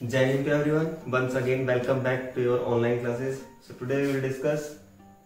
Jai Hind to everyone. Once again, welcome back to your online classes. So today we will discuss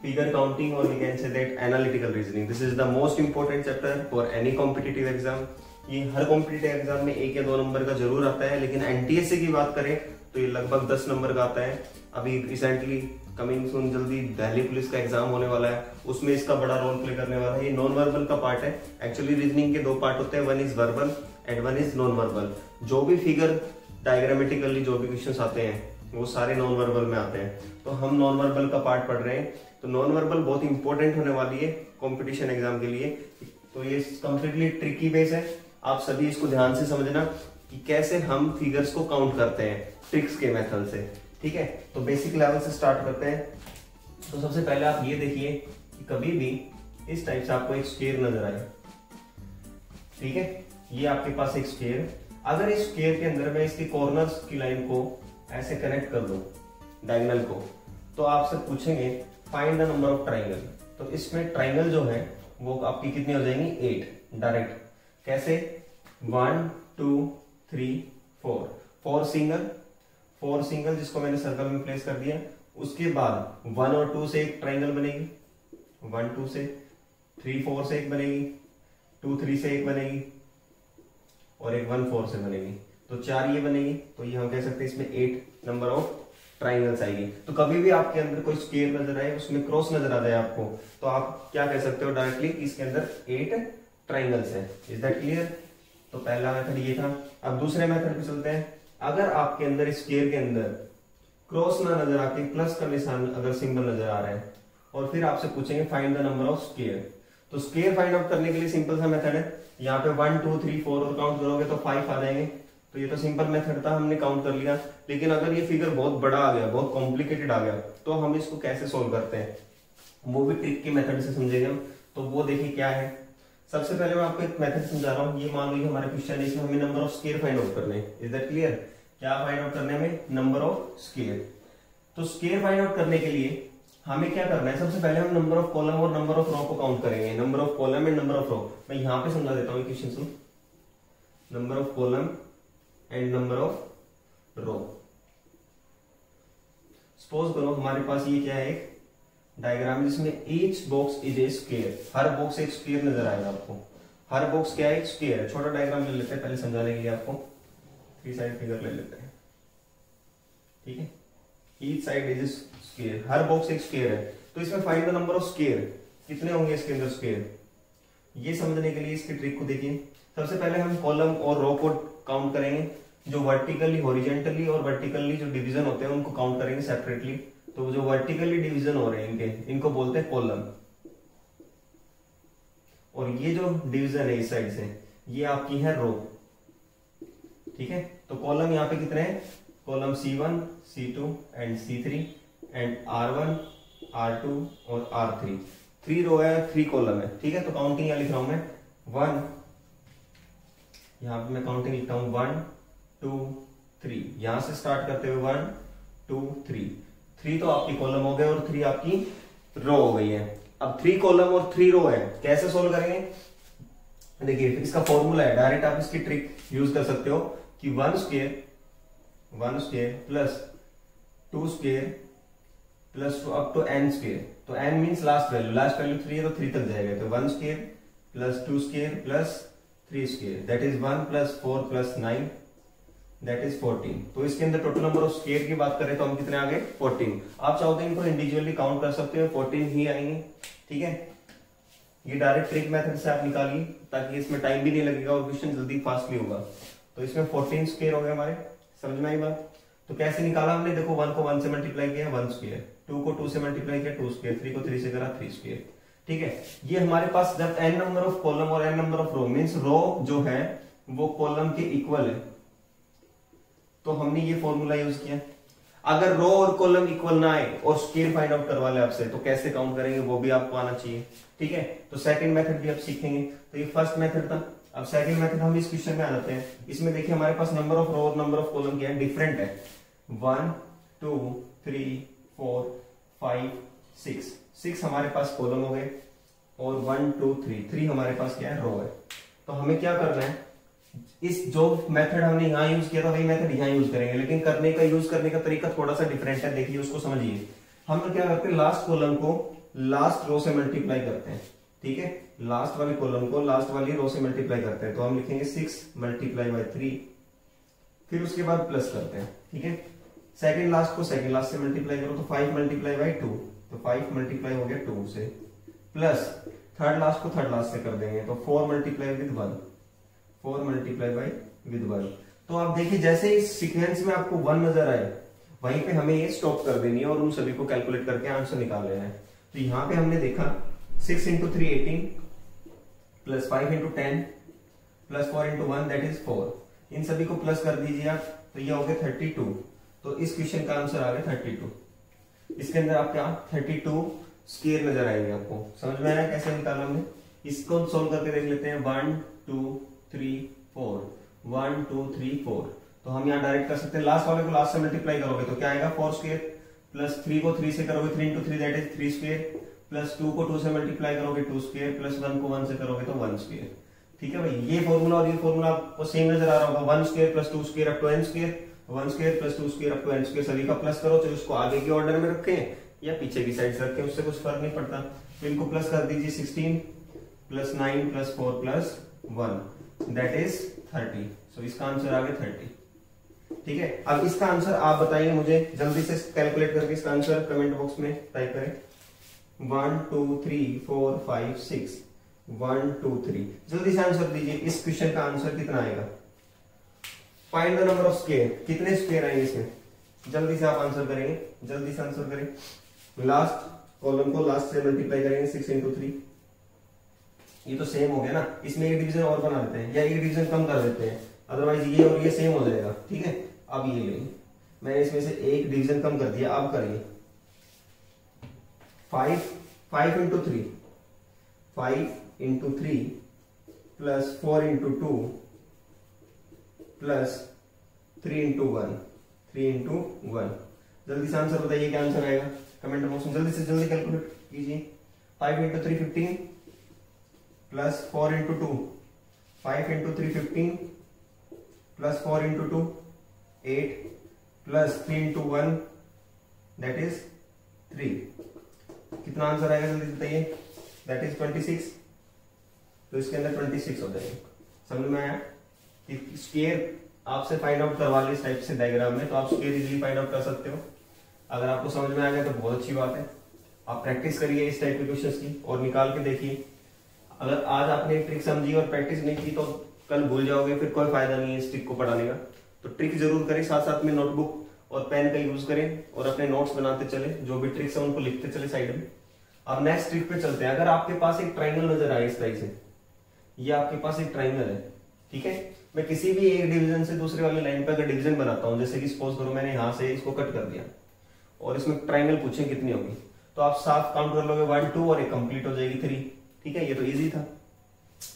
figure counting or we can say that analytical reasoning. This is the most important chapter for any competitive exam. ये हर competitive exam में एक या दो number का ज़रूर आता है लेकिन एनटीएससी की बात करें तो ये लगभग दस नंबर का आता है अभी रिसेंटली कमिंग सुन जल्दी दिल्ली पुलिस का एग्ज़ाम होने वाला है उसमें इसका बड़ा रोल प्ले करने वाला है ये नॉन वर्बल का पार्ट है एक्चुअली रीजनिंग के दो पार्ट होते हैं one is verbal and one is non verbal जो भी फिगर डायग्रामेटिकली जो भी क्वेश्चन आते हैं, वो सारे नॉन वर्बल में आते हैं। तो हम नॉन वर्बल का पार्ट पढ़ रहे हैं। तो नॉन वर्बल बहुत इंपॉर्टेंट होने वाली है कॉम्पिटिशन एग्ज़ाम के लिए। तो ये कंप्लीटली ट्रिकी बेस है। आप सभी इसको ध्यान से समझना कि कैसे हम फिगर्स को काउंट करते हैं ट्रिक्स के मेथड से। ठीक है? तो बेसिक लेवल से स्टार्ट करते हैं। तो सबसे पहले आप ये देखिए कि कभी भी इस टाइप से आपको एक स्केयर नज़र आए। ठीक है? ये आपके पास एक स्केयर अगर इस स्केयर के अंदर मैं इसकी कॉर्नर्स की लाइन को ऐसे कनेक्ट कर दूँ डायगोनल को तो आपसे पूछेंगे find the number of triangle तो इसमें ट्राइंगल जो है, वो आपकी कितनी हो जाएँगी? एट डायरेक्ट कैसे? One two three four four single four single जिसको मैंने सर्कल में प्लेस कर दिया। उसके बाद वन और टू से एक ट्राइंगल बनेगी। वन टू से। थ्री फोर से एक बनेगी। टू थ्री से एक बनेगी। और एक वन फोर से बनेगी। तो चार ये बनेगी तो ये हम कह सकते हैं इसमें एट नंबर ऑफ़ ट्राइंगल्स आएगी। तो कभी भी आपके अंदर कोई स्केयर नज़र आए, उसमें क्रॉस नज़र आ जाए आपको तो आप क्या कह सकते हो डायरेक्टली इसके अंदर एट ट्राइंगल्स है। इज़ दैट क्लियर तो पहला मेथड ये था। अब दूसरे मेथड पे चलते हैं। अगर आपके अंदर स्केयर के अंदर क्रॉस ना नज़र आके प्लस का निशान अगर सिंबल नज़र आ रहा है, और फिर आपसे पूछेंगे find the number of square तो स्केयर फाइंड आउट करने के लिए सिंपल सा मेथड है। यहाँ पे वन टू थ्री फोर और काउंट करोगे तो फाइव आ जाएँगे। तो ये तो सिंपल मेथड था, हमने काउंट कर लिया। लेकिन अगर ये फिगर बहुत बड़ा आ गया, बहुत कॉम्प्लिकेटेड आ गया तो हम इसको कैसे सोल्व करते हैं? वो भी ट्रिक के मेथड से समझेंगे हम। तो वो देखिए क्या है। सबसे पहले मैं आपको एक मेथड समझा रहा हूँ। ये मान लो हमारे क्वेश्चन इसमें हमें number of square find out करने इज़ दैट क्लियर क्या फाइंड आउट करने में नंबर ऑफ़ स्केयर तो स्केयर फाइंड आउट करने के लिए हमें क्या करना है? सबसे पहले हम नंबर ऑफ़ कॉलम और नंबर ऑफ़ रो को काउंट करेंगे। Number of column and number of row मैं यहाँ पे समझा देता हूँ question soon number of column and number of row suppose करो हमारे पास ये क्या है एक डायग्राम जिसमें each box is a square her box एक स्क्वेयर नज़र आएगा आपको। हर बॉक्स क्या है? एक स्क्वेयर छोटा डायग्राम ले लेते हैं, पहले समझाने के लिए आपको। थ्री साइड फिगर ले लेते हैं। ठीक है? ईच साइड इज़ स्क्वेयर हर बॉक्स एक स्क्वेयर है। तो इसमें find the number of square कितने होंगे इसके अंदर स्क्वेयर ये समझने के लिए इसकी ट्रिक को देखिए। सबसे पहले हम कॉलम और रो को काउंट करेंगे। जो वर्टिकली हॉरिजेंटली और वर्टिकली जो डिवीज़न होते हैं, उनको काउंट करेंगे सेपरेटली तो जो वर्टिकली डिवीज़न हो रहे हैं इनके, इनको बोलते हैं कॉलम और ये जो डिवीज़न है इस साइड से, ये आपकी है रो ठीक है? तो कॉलम यहाँ पे कितने हैं? Column C one C two and C three and R one R two और आर थ्री थ्री रो है थ्री कॉलम है। ठीक है तो काउंटिंग यहाँ लिख रहा हूँ मैं। वन यहाँ पे मैं काउंटिंग लिखता हूँ। वन टू थ्री यहाँ से स्टार्ट करते हुए वन टू थ्री थ्री तो आपकी कॉलम हो गए और थ्री आपकी रो हो गई है। अब थ्री कॉलम और थ्री रो है। कैसे सोल्व करेंगे? देखिए, इसका फॉर्मूला है। डायरेक्ट आप इसकी ट्रिक यूज़ कर सकते हो कि one square one square plus two square plus two up to N square. तो N means last value last value three है तो थ्री तक जाएगा। तो one square plus two square plus three square. That is one plus four plus nine that is fourteen तो इसके अंदर total number of square की बात करें तो हम कितने आ गए? फोर्टीन आप चाहो तो इनको इंडिविजुअली काउंट कर सकते हो। फोर्टीन ही आएँगे। ठीक है? ये डायरेक्ट ट्रिक मेथड से आप निकालिए, ताकि इसमें टाइम भी नहीं लगेगा और क्वेश्चन जल्दी फास्ट भी होगा। तो इसमें फोर्टीन स्क्वेयर हो गए हमारे। समझ में आई बात? तो कैसे निकाला हमने? देखो वन को वन से मल्टीप्लाई किया वन स्क्वेयर टू को टू से मल्टीप्लाई किया टू स्क्वेयर थ्री को थ्री से करा थ्री स्क्वेयर ठीक है? ये हमारे पास जब एन नंबर ऑफ़ कॉलम और N number of row means row जो है, वो कॉलम के इक्वल है। तो हमने ये फॉर्मूला यूज़ किया। अगर रो और कॉलम इक्वल ना आए और स्केल फाइंड आउट करवा ले आपसे तो कैसे काउंट करेंगे? वो भी आपको आना चाहिए। ठीक है? तो सेकंड मेथड भी आप सीखेंगे। तो ये फ़र्स्ट मेथड था। अब सेकंड मेथड हम इस क्वेश्चन में आ जाते हैं। इसमें देखिए हमारे पास नंबर ऑफ़ रो और नंबर ऑफ़ कॉलम क्या है? डिफरेंट है। One two three four five six six हमारे पास कॉलम हो गए और वन टू थ्री थ्री हमारे पास क्या है? रो है। तो हमें क्या करना है? इस जो मेथड हमने यहाँ यूज़ किया था, वही मेथड यहाँ यूज़ करेंगे। लेकिन करने का यूज़ करने का तरीका थोड़ा सा डिफरेंट है। देखिए उसको समझिए। हम लोग क्या करते हैं? लास्ट कॉलम को लास्ट रो से मल्टीप्लाई करते हैं। ठीक है? लास्ट वाले कॉलम को लास्ट वाली रो से मल्टीप्लाई करते हैं तो हम लिखेंगे सिक्स मल्टीप्लाई बाई थ्री फिर उसके बाद प्लस करते हैं, ठीक है? सेकंड लास्ट को सेकंड लास्ट से मल्टीप्लाई करो तो फाइव मल्टीप्लाई बाई टू तो फाइव मल्टीप्लाई हो गया टू से प्लस थर्ड लास्ट को थर्ड लास्ट से कर देंगे तो four multiply with one four multiply by with one तो आप देखिए, जैसे इस सीक्वेंस में आपको वन नज़र आए, वहीं पे हमें ये स्टॉप कर देनी है और उन सभी को कैलकुलेट करके आंसर निकाल लेना है। तो यहाँ पे हमने देखा six into three eighteen plus five into ten plus four into one that is four इन सभी को प्लस कर दीजिए आप तो ये हो गया थर्टी टू तो इस क्वेश्चन का आंसर आ गया थर्टी टू इसके अंदर आप क्या थर्टी टू स्केयर नज़र आएँगे आपको. समझ में आया कैसे निकाला हमने? इसको सोल्व करके देख लेते हैं. One two three four one two three four तो हम यहाँ डायरेक्ट कर सकते हैं. लास्ट वाले को लास्ट से मल्टीप्लाई करोगे तो क्या आएगा? फोर स्क्वेयर प्लस थ्री को थ्री से करोगे three into three that is three square plus two को टू से मल्टीप्लाई करोगे टू स्क्वेयर प्लस वन को वन से करोगे तो वन स्क्वेयर ठीक है भाई? ये फॉर्मूला और ये फॉर्मूला आपको सेम नज़र आ रहा होगा। One square plus two square up to N square one square plus two square up to N square सभी का प्लस करो, चाहे उसको आगे के ऑर्डर में रखें या पीछे की साइड से रखें, उससे कुछ फ़र्क नहीं पड़ता। तो इनको प्लस कर दीजिए sixteen plus nine plus four plus one that is thirty so इसका आंसर आ गया थर्टी ठीक है? अब इसका आंसर आप बताइए मुझे। जल्दी से कैलकुलेट करके इसका आंसर कमेंट बॉक्स में टाइप करें। One two three four five six one two three जल्दी से आंसर दीजिए, इस क्वेश्चन का आंसर कितना आएगा? Find the number of square कितने स्केयर आएँगे इसमें जल्दी से आप आंसर करेंगे, जल्दी से आंसर करें। लास्ट कॉलम को लास्ट से मल्टीप्लाई करेंगे सिक्स इंटू थ्री ये तो सेम हो गया ना? इसमें एक डिवीज़न और बना देते हैं या एक डिवीज़न कम कर देते हैं। अदरवाइज़ ये और ये सेम हो जाएगा, ठीक है? अब ये लेंगे। मैंने इसमें से एक डिवीज़न कम कर दिया, अब करिए five five into three five into three plus four into two plus three into one three into one जल्दी से आंसर बताइए, क्या आंसर आएगा? कमेंट बॉक्स में जल्दी से, जल्दी कैलकुलेट कीजिए। Five into three fifteen plus four into two five into three fifteen plus four into two eight plus three into one that is three कितना आंसर आएगा, जल्दी बताइए। दैट इज़ ट्वेंटी सिक्स तो इसके अंदर ट्वेंटी सिक्स हो जाएगा समझ में आया? कि स्केयर आपसे फाइंड आउट करवा ली इस टाइप से डायग्राम में तो आप स्केयर इजीली फाइंड आउट कर सकते हो। अगर आपको समझ में आ गया तो बहुत अच्छी बात है। आप प्रैक्टिस करिए इस टाइप के क्वेश्चंस की और निकाल के देखिए। अगर आज आपने ट्रिक समझी और प्रैक्टिस नहीं की तो कल भूल जाओगे, फिर कोई फ़ायदा नहीं है इस ट्रिक को पढ़ाने का। तो ट्रिक ज़रूर करें साथ साथ में नोटबुक और पेन का यूज़ करें और अपने नोट्स बनाते चले, जो भी ट्रिक्स है उनको लिखते चले साइड में। अब नेक्स्ट ट्रिक पे चलते हैं। अगर आपके पास एक ट्राइंगल नज़र आए इस तरह से, ये आपके पास एक ट्राइंगल है, ठीक है? मैं किसी भी एक डिवीज़न से दूसरे वाले लाइन पर अगर डिवीज़न बनाता हूँ, जैसे कि सपोज़ करो मैंने यहाँ से इसको कट कर दिया, और इसमें ट्राइंगल पूछे कितनी होगी तो आप साफ़ काउंट कर लोगे वन टू और एक कंप्लीट हो जाएगी थ्री ठीक है? ये तो इजी था।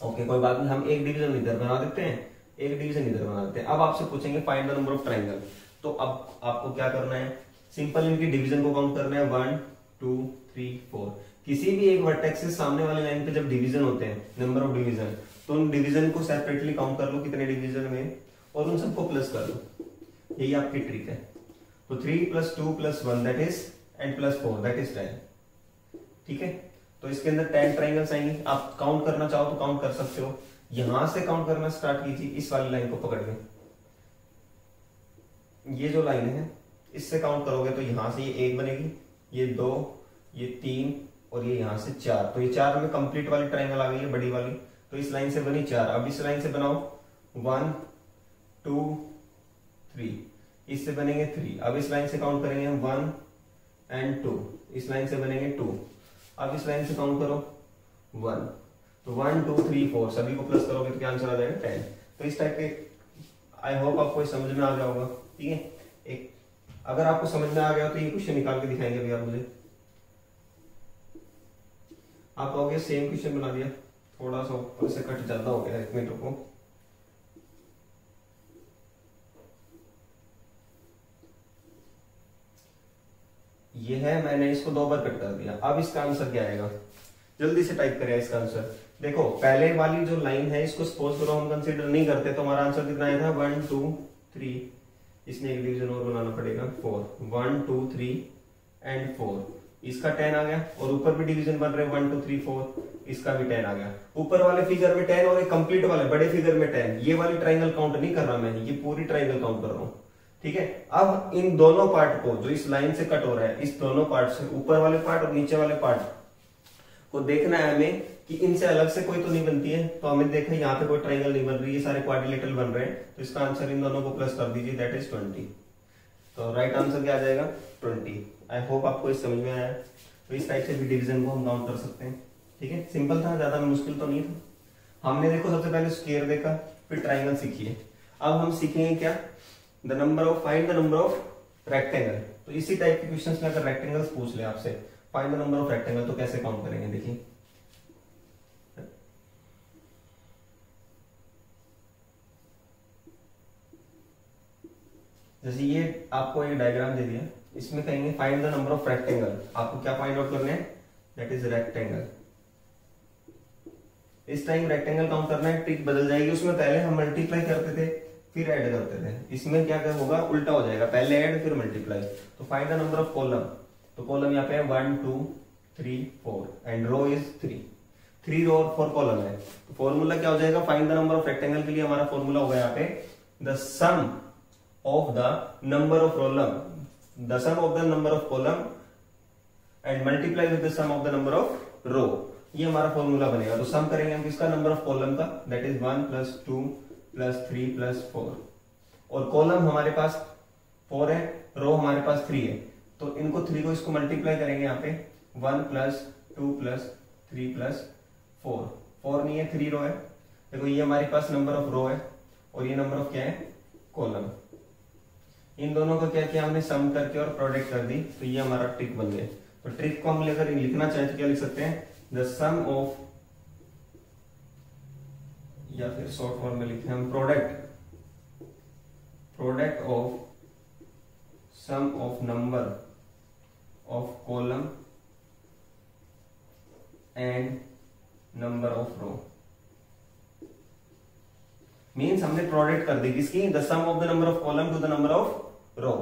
ओके कोई बात नहीं, हम एक डिवीज़न इधर बना देते हैं, एक डिवीज़न इधर बना देते हैं। अब आपसे पूछेंगे find the number of triangle तो अब आपको क्या करना है? सिंपल इनकी डिवीज़न को काउंट करना है। वन टू थ्री फोर किसी भी एक वर्टेक्स से सामने वाले लाइन पे जब डिवीज़न होते हैं नंबर ऑफ़ डिवीज़न तो उन डिवीज़न को सेपरेटली काउंट कर लो कितने डिवीज़न में और उन सबको प्लस कर लो। यही आपकी ट्रिक है। तो three plus two plus one that is and plus four that is ten ठीक है? तो इसके अंदर टेन ट्राइंगल्स आएँगे। आप काउंट करना चाहो तो काउंट कर सकते हो। यहाँ से काउंट करना स्टार्ट कीजिए, इस वाली लाइन को पकड़ के ये जो लाइन है, इससे काउंट करोगे तो यहाँ से ये एक बनेगी, ये दो ये तीन और ये यहाँ से चार। तो ये चार में कंप्लीट वाली ट्राइंगल आ गई है बड़ी वाली। तो इस लाइन से बनी चार। अब इस लाइन से बनाओ। वन टू थ्री इससे बनेंगे थ्री अब इस लाइन से काउंट करेंगे हम वन एंड टू इस लाइन से बनेंगे टू अब इस लाइन से काउंट करो। वन तो वन टू थ्री फोर सभी को प्लस करोगे तो क्या आंसर आ जाएगा? टेन तो इस टाइप के आई होप आपको समझ में आ गया होगा। ठीक है? एक अगर आपको समझ में आ गया तो ये क्वेश्चन निकाल के दिखाएँगे भैया मुझे। आप कहोगे सेम क्वेश्चन बना दिया। थोड़ा सा ऊपर से कट ज़्यादा हो गया एक मिनट रुको। ये है, मैंने इसको दो बार कट कर दिया। अब इसका आंसर क्या आएगा? जल्दी से टाइप करें इसका आंसर देखो, पहले वाली जो लाइन है, इसको सपोज़ करो, हम कंसिडर नहीं करते तो हमारा आंसर कितना आया था? वन टू थ्री इसमें एक डिवीज़न और बनाना पड़ेगा four one two three and four इसका टेन आ गया, और ऊपर भी डिवीज़न बन रहे वन टू थ्री फोर इसका भी टेन आ गया। ऊपर वाले फिगर में टेन और एक कंप्लीट वाले, बड़े फिगर में टेन। ये वाली ट्राइंगल काउंट नहीं कर रहा मैं ये पूरी ट्राइंगल काउंट कर रहा हूँ। ठीक है? अब इन दोनों पार्ट को, जो इस लाइन से कट हो रहा है, इस दोनों पार्ट से, ऊपर वाले पार्ट और नीचे वाले पार्ट को देखना है हमें कि इनसे अलग से कोई तो नहीं बनती है। तो हमें देखा यहाँ पे कोई ट्राइंगल नहीं बन रही है सारे क्वाड्रिलेटरल बन रहे हैं। तो इसका आंसर इन दोनों को प्लस कर दीजिए दैट इज़ ट्वेंटी तो राइट आंसर क्या आ जाएगा? ट्वेंटी आई होप आपको इस समझ में आया। तो इस टाइप से भी डिवीज़न को हम काउंट कर सकते हैं। ठीक है? सिंपल था, ज़्यादा मुश्किल तो नहीं था। हमने देखो, सबसे पहले स्केयर देखा, फिर ट्राइंगल सीखिए अब हम सीखेंगे क्या? The number of find the number of rectangle तो इसी टाइप के क्वेश्चंस में अगर रेक्टेंगल्स पूछ ले आपसे find the number of rectangle तो कैसे काउंट करेंगे? देखिए। जैसे ये आपको एक डायग्राम दे दिया, इसमें कहेंगे find the number of rectangle आपको क्या फाइंड आउट करना है? दैट इज़ रेक्टेंगल इस टाइम रेक्टेंगल काउंट करना है ट्रिक बदल जाएगी, उसमें पहले हम मल्टीप्लाई करते थे, फिर ऐड करते थे. इसमें क्या क्या होगा? उल्टा हो जाएगा. पहले ऐड फिर मल्टीप्लाई तो find the number of column तो कॉलम यहाँ पे है one two three four and row is three three row और फोर कॉलम है. तो फॉर्मूला क्या हो जाएगा? Find the number of rectangle के लिए हमारा फॉर्मूला होगा यहाँ पे the sum of the number of column the sum of the number of column and multiply with the sum of the number of row ये हमारा फॉर्मूला बनेगा। तो सम करेंगे हम किसका? नंबर ऑफ़ कॉलम का। That is one plus two plus three plus four और column हमारे पास फोर है रो हमारे पास थ्री है। तो इनको थ्री को इसको मल्टीप्लाई करेंगे यहाँ पे। One plus two plus three plus four four नहीं है थ्री रो है। देखो, ये हमारे पास नंबर ऑफ़ रो है और ये नंबर ऑफ़ क्या है? कॉलम इन दोनों को क्या किया हमने? सम करके और प्रोडक्ट कर दी। तो ये हमारा ट्रिक बन गया। तो ट्रिक को हम लेकर लिखना चाहें तो क्या लिख सकते हैं? द सम ऑफ़ या फिर शॉर्ट फॉर्म में लिखे हम product product of sum of number of column and number of row means हमने प्रोडक्ट कर दी किसकी? The sum of the number of column to the number of row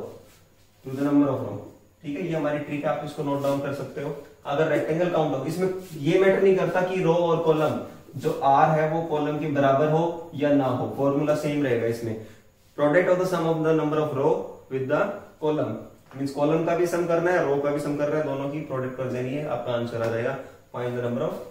to the number of row ठीक है, ये हमारी trick आप इसको नोट डाउन कर सकते हो। अगर रेक्टेंगल काउंट हो, इसमें ये मैटर नहीं करता कि रो और कॉलम जो आर है वो कॉलम के बराबर हो या ना हो। फॉर्मूला सेम रहेगा इसमें। Product of the sum of the number of row with the column means column का भी सम करना है रो का भी सम करना है, दोनों की प्रोडक्ट कर देनी है। आपका आंसर आ जाएगा find the number of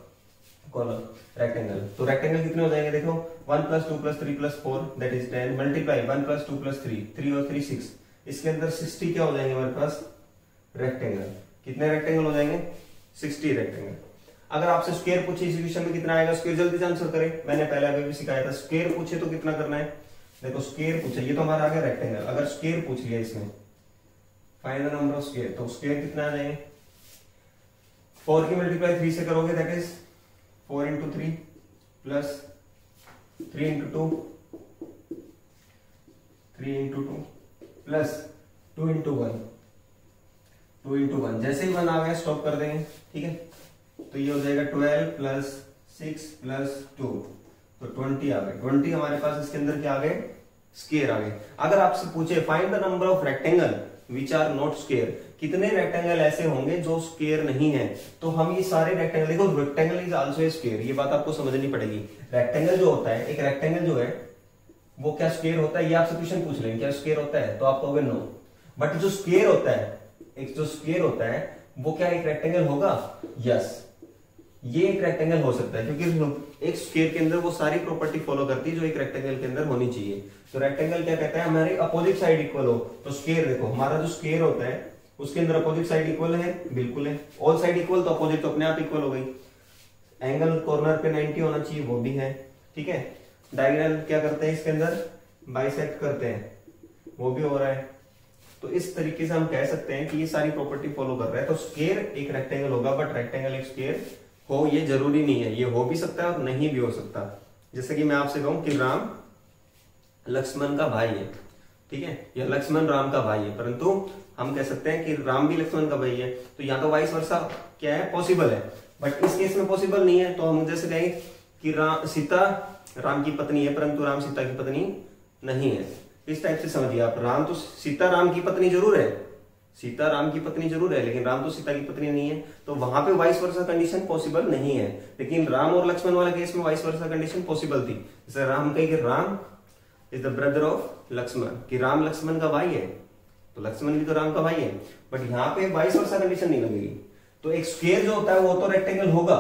column rectangle तो रेक्टेंगल कितने हो जाएँगे देखो? One plus two plus three plus four that is ten multiply one plus two plus three three और थ्री सिक्स. इसके अंदर सिक्सटी क्या हो जाएँगे हमारे पास? रेक्टेंगल कितने रेक्टेंगल हो जाएँगे? सिक्सटी रेक्टेंगल अगर आपसे स्क्वेयर पूछे इस क्वेश्चन में कितना आएगा स्क्वेयर जल्दी से आंसर करें। मैंने पहले अभी भी सिखाया था स्क्वेयर पूछे तो कितना करना है? देखो स्क्वेयर पूछे, ये तो हमारा आ गया रेक्टेंगल अगर स्क्वेयर पूछ लिया इसमें find the number of square तो स्क्वेयर कितना आ जाएँगे? फोर की मल्टीप्लाई थ्री से करोगे that is four into three plus three into two three into two plus two into one two into one जैसे ही वन आ गया स्टॉप कर देंगे, ठीक है? तो ये हो जाएगा twelve plus six plus two तो ट्वेंटी आ गए. ट्वेंटी हमारे पास इसके अंदर क्या आ गए? स्केयर आ गए. अगर आपसे पूछे find the number of rectangle which are not square कितने रेक्टेंगल ऐसे होंगे जो स्केयर नहीं है? तो हम ये सारे रेक्टेंगल देखो रेक्टेंगल इज़ आल्सो स्केयर ये बात आपको समझनी पड़ेगी। रेक्टेंगल जो होता है, एक रेक्टेंगल जो है, वो क्या स्केयर होता है? ये आपसे क्वेश्चन पूछ लेंगे क्या स्केयर होता है? तो आप कहोगे नो बट जो स्केयर होता है, एक जो स्केयर होता है, वो क्या एक रेक्टेंगल होगा? यस ये एक रेक्टेंगल हो सकता है, क्योंकि एक स्क्वेयर के अंदर वो सारी प्रॉपर्टी फॉलो करती है जो एक रेक्टेंगल के अंदर होनी चाहिए। तो रेक्टेंगल क्या कहता है? हमारे अपोजिट साइड इक्वल हो। तो स्क्वेयर देखो, हमारा जो स्क्वेयर होता है, उसके अंदर अपोजिट साइड इक्वल है? बिल्कुल है। ऑल साइड इक्वल तो अपोजिट तो अपने आप इक्वल हो गई। एंगल कॉर्नर पे 90 होना चाहिए, वो भी है। ठीक है? डायगोनल क्या करते हैं इसके अंदर? बाइसेक्ट करते हैं। वो भी हो रहा है। तो इस तरीके से हम कह सकते हैं कि ये सारी प्रॉपर्टी फॉलो कर रहा है। तो स्केयर एक रेक्टेंगल होगा बट रेक्टेंगल एक स्केयर हो, ये ज़रूरी नहीं है, ये हो भी सकता है और नहीं भी हो सकता। जैसे कि मैं आपसे कहूँ कि राम लक्ष्मण का भाई है, ठीक है? या लक्ष्मण राम का भाई है, परंतु हम कह सकते हैं कि राम भी लक्ष्मण का भाई है तो यहाँ तो वाइस वर्षा क्या है? पॉसिबल है। बट इस केस में पॉसिबल नहीं है तो हम जैसे कहेंगे कि राम सीता राम की पत्नी है, परंतु राम सीता की पत्नी नहीं है। इस टाइप से समझिए आप, राम तो सीता राम की पत्नी ज़रूर है सीता राम की पत्नी ज़रूर है, लेकिन राम तो सीता की पत्नी नहीं है। तो वहाँ पे वाइस वर्षा कंडीशन पॉसिबल नहीं है। लेकिन राम और लक्ष्मण वाले केस में वाइस वर्षा कंडीशन पॉसिबल थी। जैसे राम कहे कि Ram is the brother of Lakshman, कि राम लक्ष्मण का भाई है तो लक्ष्मण भी तो राम का भाई है। बट यहाँ पे वाइस वर्षा कंडीशन नहीं लगेगी। तो एक स्क्वेयर जो होता है, वो तो रेक्टेंगल होगा।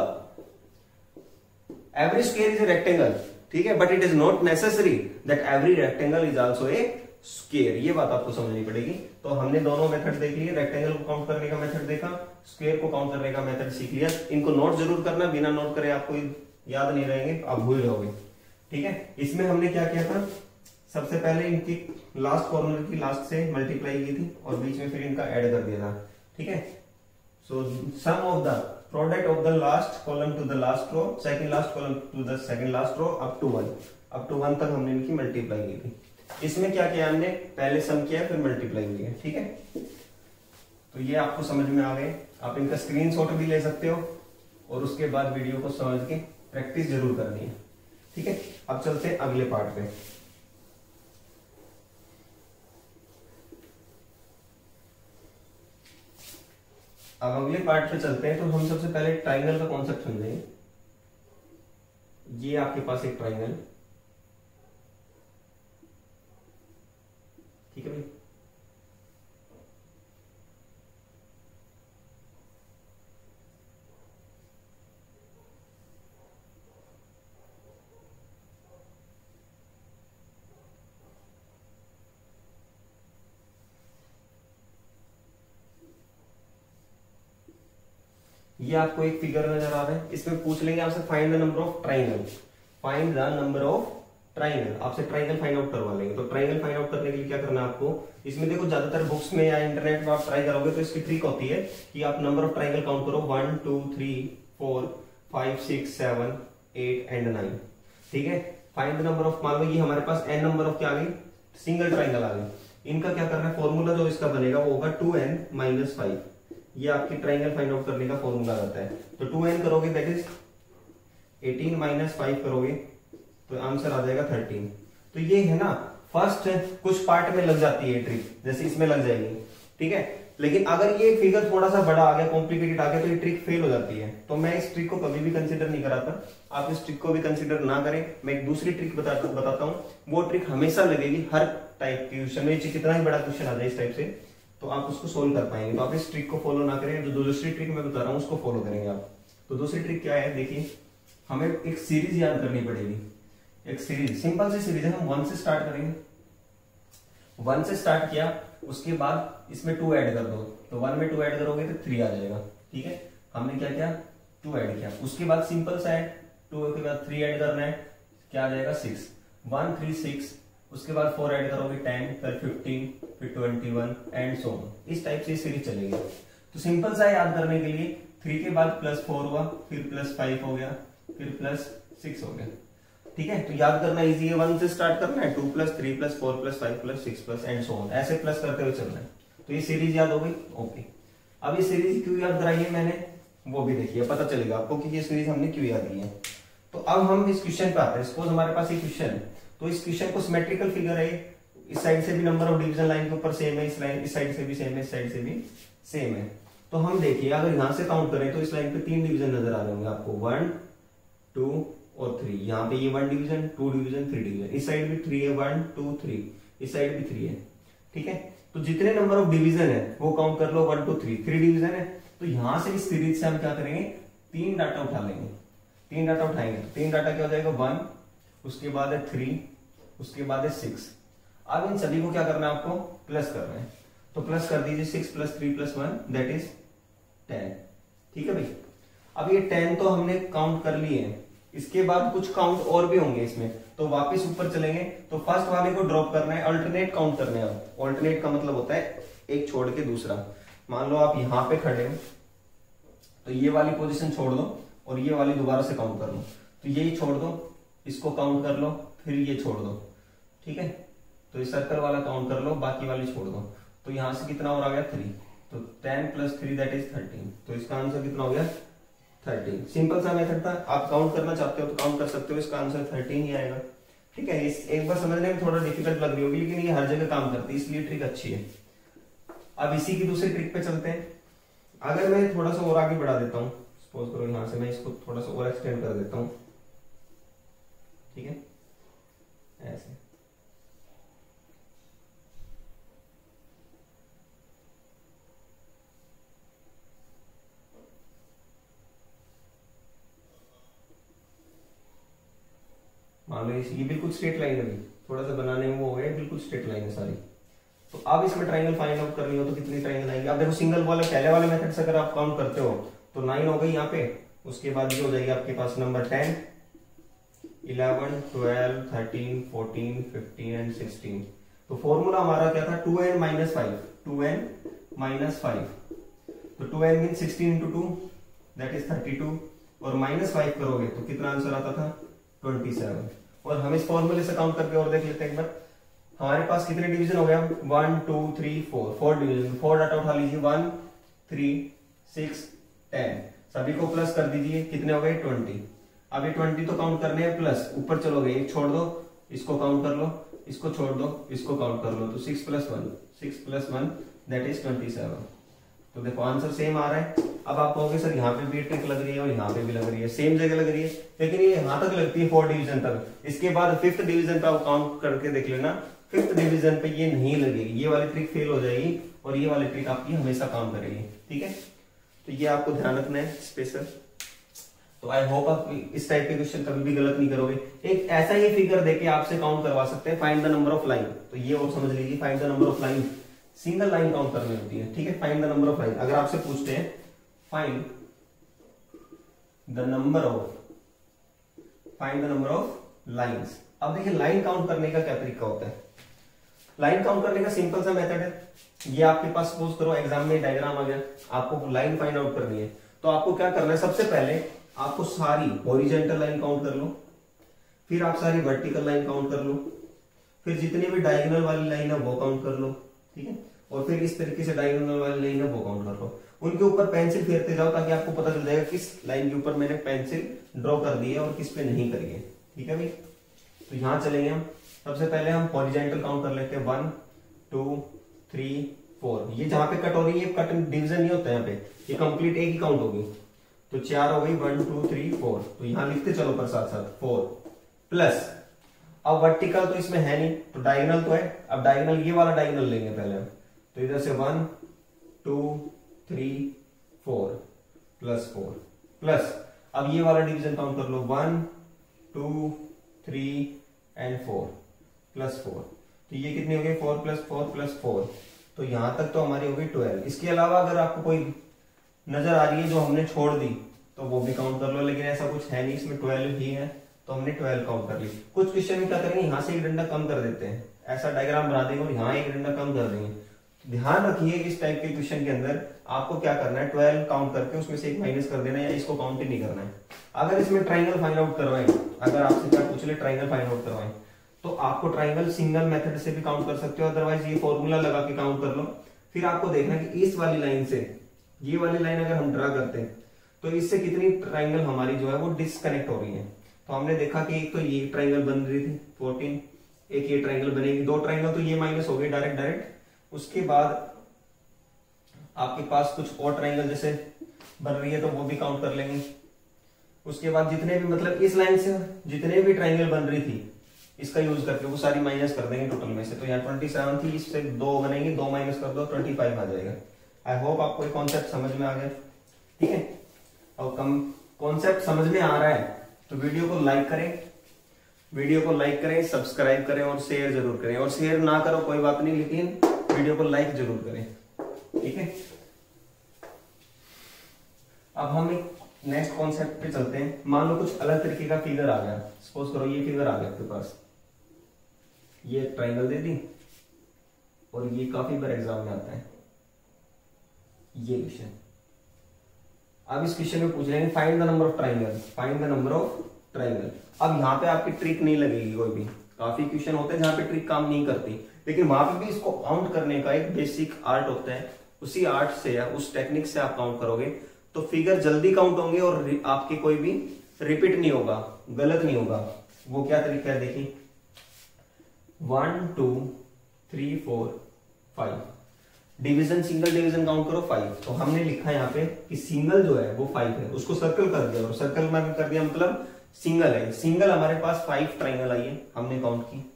Every square is a rectangle ठीक है? But it is not necessary that every rectangle is also a square ये बात आपको समझनी पड़ेगी। तो हमने दोनों मेथड देख लिए रेक्टेंगल को काउंट करने का मेथड देखा स्क्वेयर को काउंट करने का मेथड सीख लिया। इनको नोट ज़रूर करना, बिना नोट करे आपको याद नहीं रहेंगे, आप भूल जाओगे। ठीक है? इसमें हमने क्या किया था? सबसे पहले इनकी लास्ट कॉर्नर की लास्ट से मल्टीप्लाई की थी और बीच में फिर इनका एड कर दिया था। ठीक है? So sum of the product of the last column to the last row second last column to the second last row up to one up to one तक हमने इनकी मल्टीप्लाई की थी। इसमें क्या किया हमने? पहले सम किया, फिर मल्टीप्लाई किया, ठीक है? तो ये आपको समझ में आ गए। आप इनका स्क्रीनशॉट भी ले सकते हो और उसके बाद वीडियो को समझ के प्रैक्टिस ज़रूर करनी है, ठीक है? अब चलते हैं अगले पार्ट पे। अब अगले पार्ट पे चलते हैं तो हम सबसे पहले ट्राइंगल का कॉन्सेप्ट समझेंगे। ये आपके पास एक ट्राइंगल ठीक है भाई ये आपको एक फिगर नज़र आ रहा है इसमें पूछ लेंगे आपसे find the number of triangle find the number of triangle आपसे ट्राइंगल फाइंड आउट करवा लेंगे। तो ट्राइंगल फाइंड आउट करने के लिए क्या करना है आपको? इसमें देखो, ज़्यादातर बुक्स में या इंटरनेट में आप ट्राई करोगे तो इसकी ट्रिक होती है कि आप नंबर ऑफ़ ट्राइंगल काउंट करो। One two three four five six seven eight and nine ठीक है? फाइंड द नंबर ऑफ़ मान लो ये हमारे पास एन नंबर ऑफ़ क्या आ गई सिंगल ट्राइंगल आ गई। इनका क्या करना है? फॉर्मूला जो इसका बनेगा वो होगा टू एन माइनस फाइव ये आपकी ट्राइंगल फाइंड आउट करने का फॉर्मूला रहता है। तो टू एन करोगे that is eighteen minus five करोगे तो आंसर आ जाएगा थर्टीन तो ये है ना फ़र्स्ट कुछ पार्ट में लग जाती है ट्रिक जैसे इसमें लग जाएगी, ठीक है? लेकिन अगर ये फिगर थोड़ा सा बड़ा आ गया कॉम्प्लिकेटेड आ गया तो ये ट्रिक फेल हो जाती है। तो मैं इस ट्रिक को कभी भी कंसिडर नहीं कराता। आप इस ट्रिक को भी कंसिडर ना करें। मैं एक दूसरी ट्रिक बताता बताता हूँ। वो ट्रिक हमेशा लगेगी हर टाइप के। क्वेश्चन में कितना ही बड़ा क्वेश्चन आ जाए इस टाइप से। तो आप उसको सोल्व कर पाएँगे। तो आप इस ट्रिक को फॉलो ना करें। जो दूसरी ट्रिक मैं बता रहा हूँ, उसको फॉलो करेंगे आप। तो दूसरी ट्रिक क्या है? देखिए, हमें एक सीरीज़ याद करनी पड़ेगी। एक सीरीज़ सिंपल सी सीरीज़ है। हम वन से स्टार्ट करेंगे। वन से स्टार्ट किया, उसके बाद इसमें टू ऐड कर दो। तो वन में टू ऐड करोगे तो थ्री आ जाएगा। ठीक है? हमने क्या किया? टू ऐड किया। उसके बाद सिंपल सा है टू के बाद थ्री ऐड करना है, क्या आ जाएगा? सिक्स वन थ्री सिक्स उसके बाद फोर ऐड करोगे टेन फिर फिफ्टीन फिर ट्वेंटी वन एंड सो इस टाइप से सीरीज़ चलेगी। तो सिंपल सा याद करने के लिए। थ्री के बाद प्लस फोर हुआ, फिर प्लस फाइव हो गया, फिर प्लस सिक्स हो गया। ठीक है? तो याद करना इजी है। वन से स्टार्ट करना है। Two plus three plus four plus five plus six plus and so ऐसे प्लस करते हुए चलना है। तो ये सीरीज़ याद हो गई? ओके अब ये सीरीज़ क्यों याद कराई है मैंने? वो भी देखिए, पता चलेगा आपको कि ये सीरीज़ हमने क्यों याद की है। तो अब हम इस क्वेश्चन पे आते हैं। सपोज़ हमारे पास ये क्वेश्चन तो इस क्वेश्चन को सिमेट्रिकल फिगर है। इस साइड से भी नंबर ऑफ़ डिवीज़न लाइन के ऊपर सेम है, इस लाइन इस साइड से भी सेम है, इस साइड से भी सेम है। तो हम देखिए, अगर यहाँ से काउंट करें तो इस लाइन पे तीन डिवीज़न नज़र आ रहे होंगे आपको। वन टू और थ्री यहाँ पे ये one division two division three division इस साइड भी थ्री है वन टू थ्री इस साइड भी थ्री है। ठीक है? तो जितने नंबर ऑफ़ डिवीज़न है, वो काउंट कर लो। One two three three division है। तो यहाँ से इस सीरीज़ से हम क्या करेंगे? तीन डाटा उठा लेंगे। तीन डाटा उठाएँगे। तीन डाटा क्या हो जाएगा? वन उसके बाद है थ्री उसके बाद है सिक्स अब इन सभी को क्या करना है आपको? प्लस करना है. तो प्लस कर दीजिए six plus three plus one that is ten ठीक है भाई? अब ये टेन तो हमने काउंट कर लिए हैं. इसके बाद कुछ काउंट और भी होंगे इसमें. तो वापस ऊपर चलेंगे. तो फ़र्स्ट वाले को ड्रॉप करना है अल्टरनेट काउंट करने हैं अल्टरनेट का मतलब होता है एक छोड़ के दूसरा. मान लो आप यहाँ पे खड़े हो. तो ये वाली पोजीशन छोड़ दो और ये वाली दोबारा से काउंट कर लो. तो यही छोड़ दो. इसको काउंट कर लो, फिर ये छोड़ दो। ठीक है? तो ये सर्कल वाला काउंट कर लो, बाकी वाली छोड़ दो। तो यहाँ से कितना और आ गया? थ्री तो ten plus three that is thirteen तो इसका आंसर कितना हो गया? थर्टीन सिंपल सा मेथड था। आप काउंट करना चाहते हो तो काउंट कर सकते हो। इसका आंसर थर्टीन ही आएगा। ठीक है? इस, एक बार समझने में थोड़ा डिफ़िकल्ट लग रही होगी, लेकिन ये हर जगह काम करती है, इसलिए ट्रिक अच्छी है। अब इसी की दूसरी ट्रिक पे चलते हैं। अगर मैं थोड़ा सा और आगे बढ़ा देता हूँ सपोज़ करो यहाँ से मैं इसको थोड़ा सा और एक्सटेंड कर देता हूँ ठीक है ऐसे मान लो ये बिल्कुल स्ट्रेट लाइन है थोड़ा सा बनाने में वो हो गया, बिल्कुल स्ट्रेट लाइन है सारी। तो अब इसमें ट्राइंगल फाइंड आउट करनी हो तो कितनी ट्राइंगल आएँगे? अब देखो सिंगल वाले, पहले वाले मेथड से अगर आप काउंट करते हो तो नाइन हो गई यहाँ पे। उसके बाद ये हो जाएगी आपके पास number ten eleven twelve thirteen fourteen fifteen and sixteen तो फॉर्मूला हमारा क्या था? Two n minus five two n minus five तो two n mean sixteen into two that is thirty two और माइनस फाइव करोगे तो कितना आंसर आता था? ट्वेंटी सेवन और हम इस फॉर्मूले से काउंट करके और देख लेते हैं एक बार। हमारे पास कितने डिवीज़न हो गया one two three four four division four data उठा लीजिए। वन थ्री सिक्स टेन सभी को प्लस कर दीजिए। कितने हो गए? ट्वेंटी अब ये ट्वेंटी तो काउंट करने हैं प्लस ऊपर चलोगे। एक छोड़ दो। इसको काउंट कर लो। इसको छोड़ दो। इसको काउंट कर लो। तो six plus one six plus one that is twenty seven तो देखो आंसर सेम आ रहा है। अब आप कहोगे, सर, यहाँ पे भी ट्रिक लग रही है और यहाँ पे भी लग रही है। सेम जगह लग रही है, लेकिन ये यहाँ तक लगती है फोर डिवीज़न तक। इसके बाद फिफ्थ डिवीज़न पे आप काउंट करके देख लेना। फिफ्थ डिवीज़न पे ये नहीं लगेगी। ये वाली ट्रिक फेल हो जाएगी और ये वाली ट्रिक आपकी हमेशा काम करेगी। ठीक है? तो ये आपको ध्यान रखना है स्पेशल तो आई होप आप इस टाइप के क्वेश्चन कभी भी गलत नहीं करोगे। एक ऐसा ही फिगर देके आपसे काउंट करवा सकते हैं find the number of line तो ये और समझ लीजिए find the number of line single line count करनी होती है, ठीक है? Find the number of line अगर आपसे पूछते हैं find the number of find the number of lines अब देखिए लाइन काउंट करने का क्या तरीका होता है? लाइन काउंट करने का सिंपल सा मेथड है। ये आपके पास सपोज़ करो एग्ज़ाम में डायग्राम आ गया, आपको लाइन फाइंड आउट करनी है। तो आपको क्या करना है? सबसे पहले आपको सारी ओरिजेंटल लाइन काउंट कर लो, फिर आप सारी वर्टिकल लाइन काउंट कर लो, फिर जितनी भी डायगोनल वाली लाइन है वो काउंट कर लो, ठीक है? और फिर इस तरीके से डायगोनल वाली लाइन है, वो काउंट कर लो। उनके ऊपर पेंसिल फेरते जाओ ताकि आपको पता चल जाएगा किस लाइन के ऊपर मैंने पेंसिल ड्रॉ कर दी है और किस पे नहीं करी है। ठीक है भाई? तो यहाँ चलेंगे हम। सबसे पहले हम हॉरिजेंटल काउंट कर लेते हैं। वन टू थ्री फोर ये जहाँ पे कट हो रही है कट डिवीज़न नहीं होता यहाँ पे। ये कंप्लीट एक ही काउंट होगी। तो चार हो गई। वन टू थ्री फोर तो यहाँ लिखते चलो पर साथ साथ। फोर प्लस अब वर्टिकल तो इसमें है नहीं तो डायगोनल तो है। अब डायगोनल ये वाला डायगोनल लेंगे पहले हम। तो इधर से one, two, three, four plus four plus अब ये वाला डिवीज़न काउंट कर लो। One, two, three and four plus four तो ये कितने हो गए? Four plus four plus four तो यहाँ तक तो हमारी हो गई ट्वेल्व इसके अलावा अगर आपको कोई नज़र आ रही है जो हमने छोड़ दी तो वो भी काउंट कर लो। लेकिन ऐसा कुछ है नहीं, इसमें ट्वेल्व ही है तो हमने ट्वेल्व काउंट कर ली। कुछ क्वेश्चन क्या करेंगे? यहाँ से एक डंडा कम कर देते हैं। ऐसा डायग्राम बना देंगे और यहाँ एक डंडा कम कर देंगे। ध्यान रखिए इस टाइप के क्वेश्चन के अंदर, आपको क्या करना है? ट्वेल्व काउंट करके उसमें से एक माइनस कर देना या इसको काउंट ही नहीं करना है। अगर इसमें ट्राइंगल फाइंड आउट करवाए, अगर आपसे क्या पूछ ले ट्राइंगल फाइंड आउट करवाए तो आपको ट्राइंगल सिंगल मेथड से भी काउंट कर सकते हो अदरवाइज़ ये फॉर्मूला लगा के काउंट कर लो। फिर आपको देखना कि इस वाली लाइन से, ये वाली लाइन अगर हम ड्रा करते हैं तो इससे कितनी ट्राइंगल हमारी जो है वो डिसकनेक्ट हो रही है। तो हमने देखा कि एक तो ये ट्राइंगल बन रही थी फोर्टीन एक ये ट्राइंगल बनेगी, दो ट्राइंगल तो ये माइनस हो गए डायरेक्ट डायरेक्ट उसके बाद आपके पास कुछ और ट्राइंगल जैसे बन रही है तो वो भी काउंट कर लेंगे। उसके बाद जितने भी मतलब इस लाइन से जितने भी ट्राइंगल बन रही थी, इसका यूज़ करके वो सारी माइनस कर देंगे टोटल में से। तो यहाँ ट्वेंटी सेवन थी, इससे दो बनेंगे, दो माइनस कर दो ट्वेंटी फाइव आ जाएगा। आई होप आपको कॉन्सेप्ट समझ में आ गया। ठीक है? और कम कॉन्सेप्ट समझ में आ रहा है तो वीडियो को लाइक करें। वीडियो को लाइक करें सब्सक्राइब करें और शेयर ज़रूर करें। और शेयर ना करो, कोई बात नहीं, लेकिन वीडियो को लाइक ज़रूर करें, ठीक है? अब हम एक नेक्स्ट कॉन्सेप्ट पे चलते हैं। मान लो कुछ अलग तरीके का फिगर आ गया। सपोज़ करो ये फिगर आ गया आपके पास। ये ट्राइंगल दे दी, और ये काफ़ी बार एग्ज़ाम में आता है। ये क्वेश्चन अब इस क्वेश्चन में पूछ रहे हैं find the number of triangle find the number of triangle अब यहाँ पे आपकी ट्रिक नहीं लगेगी कोई भी। काफ़ी क्वेश्चन होते हैं जहाँ पे ट्रिक काम नहीं करती। लेकिन वहाँ पे भी इसको काउंट करने का एक बेसिक आर्ट होता है। उसी आर्ट से या उस टेक्निक से आप काउंट करोगे तो फिगर जल्दी काउंट होंगे और आपके कोई भी रिपीट नहीं होगा, गलत नहीं होगा। वो क्या तरीका है देखिए। One two three four five division single division count करो फाइव तो हमने लिखा यहाँ पे कि सिंगल जो है, वो फाइव है। उसको सर्कल कर दिया और सर्कल में कर दिया मतलब सिंगल है। सिंगल हमारे पास फाइव ट्राइंगल आई है। हमने काउंट की।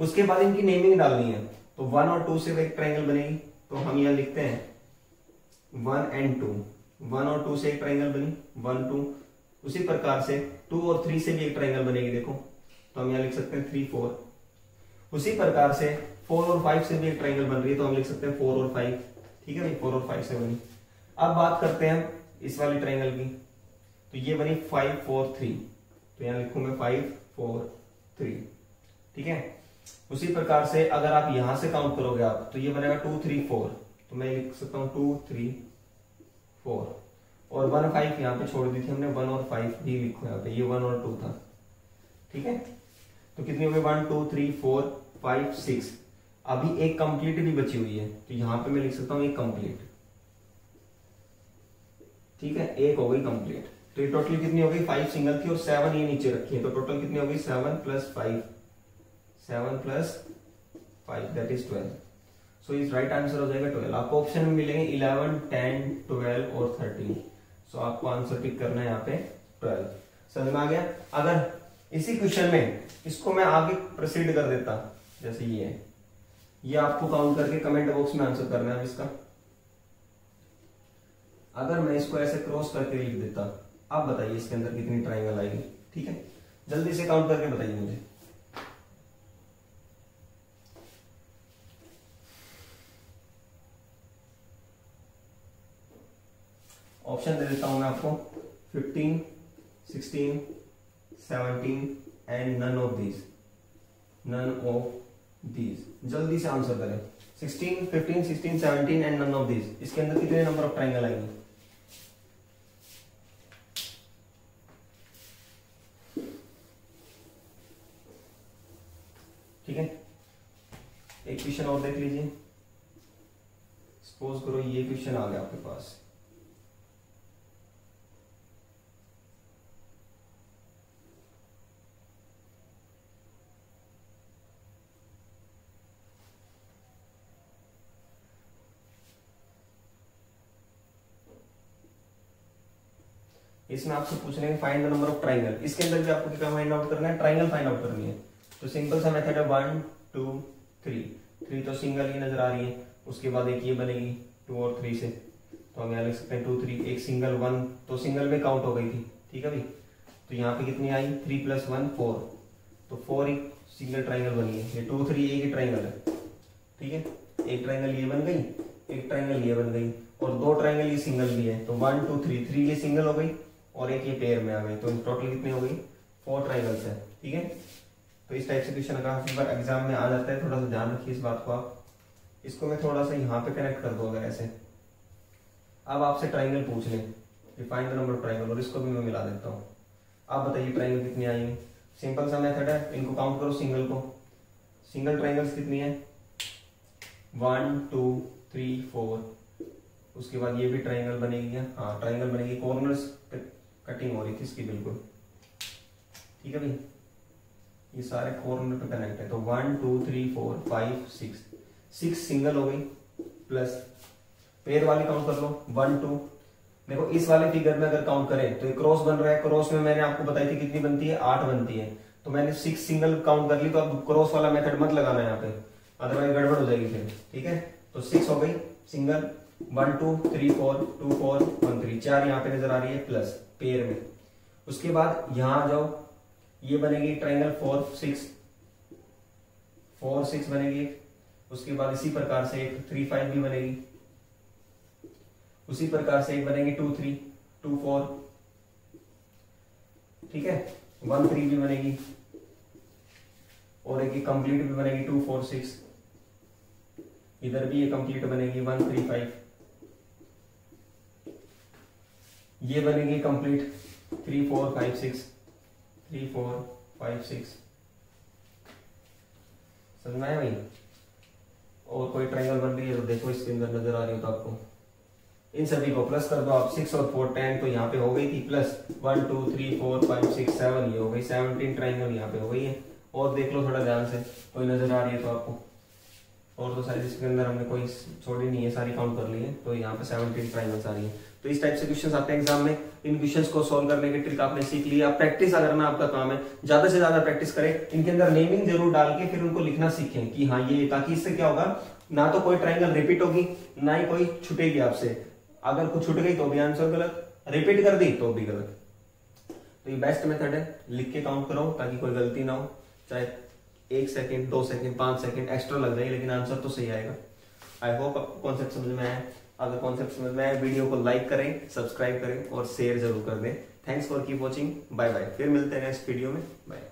उसके बाद इनकी नेमिंग डालनी है। तो वन और टू से एक ट्राइंगल बनेगी। तो हम यहाँ लिखते हैं वन एंड टू वन और टू से एक ट्राइंगल बनी। वन टू उसी प्रकार से टू और थ्री से भी एक ट्राइंगल बनेगी, देखो। तो हम यहाँ लिख सकते हैं थ्री फोर उसी प्रकार से फोर और फाइव से भी एक ट्राइंगल बन रही है तो हम लिख सकते हैं फोर और फाइव ठीक है भाई? फोर और फाइव से बनी। अब बात करते हैं इस वाली ट्राइंगल की। तो ये बनी फाइव फोर थ्री तो यहाँ लिखू मैं फाइव फोर थ्री ठीक है? उसी प्रकार से अगर आप यहाँ से काउंट करोगे आप तो ये बनेगा टू थ्री फोर तो मैं लिख सकता हूँ टू थ्री फोर और वन फाइव यहाँ पे छोड़ दी थी हमने वन और फाइव भी लिखो यहाँ पे, ये वन और टू था। ठीक है? तो कितनी हो गई? One two three four five six अभी एक कंप्लीट भी बची हुई है तो यहाँ पे मैं लिख सकता हूँ एक कंप्लीट ठीक है? एक हो गई कंप्लीट तो ये टोटल कितनी हो गई? फाइव सिंगल थी और सेवन ये नीचे रखी है तो टोटल कितनी हो गई? Seven plus five seven plus five that is twelve so इस राइट आंसर हो जाएगा ट्वेल्व आपको ऑप्शन में मिलेंगे इलेवन टेन ट्वेल्व और थर्टीन सो so, आपको आंसर टिक करना है यहाँ पे ट्वेल्व समझ में आ गया? अगर इसी क्वेश्चन में इसको मैं आगे प्रोसीड कर देता जैसे ये है. ये आपको काउंट करके कमेंट बॉक्स में आंसर करना है इसका. अगर मैं इसको ऐसे क्रॉस करके लिख देता आप बताइए इसके अंदर कितनी ट्राइंगल आएगी? ठीक है? जल्दी से काउंट करके बताइए मुझे. ऑप्शन दे देता हूँ मैं आपको। 15, 16, 17 and none of these none of these जल्दी से आंसर करें। 16, 15, 16, 17 एंड नन ऑफ़ दीज इसके अंदर कितने नंबर ऑफ़ ट्राइंगल आएँगे? ठीक है? एक क्वेश्चन और देख लीजिए। सपोज़ करो ये क्वेश्चन आ गया आपके पास। इसमें आपसे पूछ हैं find the number of triangle इसके अंदर भी आपको क्या फाइंड आउट करना है? ट्राइंगल फाइंड आउट करनी है. तो सिंपल सा मेथड है वन टू थ्री थ्री तो सिंगल ही नज़र आ रही है. उसके बाद एक ये बनेगी टू और थ्री से. तो हम यहाँ लिख सकते हैं टू थ्री एक सिंगल वन तो सिंगल में काउंट हो गई थी. ठीक है भाई? तो यहाँ पे कितनी आई? थ्री प्लस वन फोर तो फोर एक सिंगल ट्राइंगल बनी है. ये टू थ्री एक ट्राइंगल है. ठीक है? एक ट्राइंगल ये बन गई, एक ट्राइंगल ये बन गई. और दो ट्राइंगल ये सिंगल भी है. तो वन टू थ्री थ्री ये सिंगल हो गई. और एक ये पेयर में आ गई तो टोटल कितनी हो गई? फोर ट्राइंगल्स है, ठीक है? तो इस टाइप से क्वेश्चन काफ़ी बार एग्ज़ाम में आ जाता है। थोड़ा सा ध्यान रखिए इस बात को आप। इसको मैं थोड़ा सा यहाँ पे कनेक्ट कर दो अगर ऐसे। अब आपसे ट्राइंगल पूछ लें। फाइंड द नंबर ट्राइंगल और इसको भी मैं मिला देता हूँ। आप बताइए ट्राइंगल कितनी आएँगे सिंपल सा मेथड है। इनको काउंट करो सिंगल को। सिंगल ट्राइंगल्स कितनी है? वन टू थ्री फोर उसके बाद ये भी ट्राइंगल बनेगी हाँ ट्राइंगल बनेगी कॉर्नर्स कटिंग हो रही थी इसकी बिल्कुल। ठीक है भाई? ये सारे कॉर्नर पे कनेक्ट है। तो one two three four five six six single हो गई प्लस पेयर वाली काउंट कर लो। वन टू देखो, इस वाले फिगर में अगर काउंट करें तो क्रॉस बन रहा है। क्रॉस में मैंने आपको बताई थी कितनी बनती है? आठ बनती है। तो मैंने सिक्स सिंगल काउंट कर ली तो अब क्रॉस वाला मेथड मत लगाना यहाँ पे। अदरवाइज़ गड़बड़ हो जाएगी फिर। ठीक है? तो सिक्स हो गई single one two three four two four one three चार यहाँ पे नज़र आ रही है प्लस पेयर में। उसके बाद यहाँ जाओ, ये बनेगी triangle four six four six बनेगी उसके बाद इसी प्रकार से एक थ्री फाइव भी बनेगी। उसी प्रकार से एक बनेगी टू थ्री टू फोर ठीक है? वन थ्री भी बनेगी। और एक कंप्लीट भी बनेगी टू फोर सिक्स इधर भी ये कंप्लीट बनेगी। वन थ्री फाइव ये बनेगी complete three four five six three four five six समझ में भाई? और कोई ट्रायंगल बन रही है तो देखो इसके अंदर नज़र आ रही हो तो आपको। इन सभी को प्लस कर दो आप। सिक्स और फोर टेन तो यहाँ पे हो गई थी plus one two three four five six seven ये हो गई. सेवनटीन ट्राइंगल यहाँ पे हो गई है। और देख लो थोड़ा ध्यान से, कोई नज़र आ रही है तो आपको। और तो सारी जिसके अंदर हमने कोई छोड़ी नहीं है, सारी काउंट कर ली है तो यहाँ पे सेवनटीन ट्राइंगल्स आ रही है। तो इस टाइप से क्वेश्चंस आते हैं एग्ज़ाम में। इन क्वेश्चंस को सॉल्व करने की ट्रिक आपने सीख लिया। प्रैक्टिस अगर ना आपका काम है, ज़्यादा से ज़्यादा प्रैक्टिस करें। इनके अंदर नेमिंग ज़रूर डाल के फिर उनको लिखना सीखें कि हाँ ये ताकि इससे क्या होगा, ना तो कोई ट्राइंगल रिपीट होगी, ना ही कोई छुटेगी आपसे। अगर कुछ छुट गई तो भी आंसर गलत रिपीट कर दी तो भी गलत। तो ये बेस्ट मेथड है। लिख के काउंट करो ताकि कोई गलती ना हो। चाहे एक सेकेंड दो सेकेंड पाँच सेकेंड एक्स्ट्रा लग जाए, लेकिन आंसर तो सही आएगा। आई होप आपको कॉन्सेप्ट समझ में आया। अगर कॉन्सेप्ट समझ में आए वीडियो को लाइक करें सब्सक्राइब करें और शेयर ज़रूर कर दें। Thanks for keep watching bye bye फिर मिलते हैं नेक्स्ट वीडियो में. बाय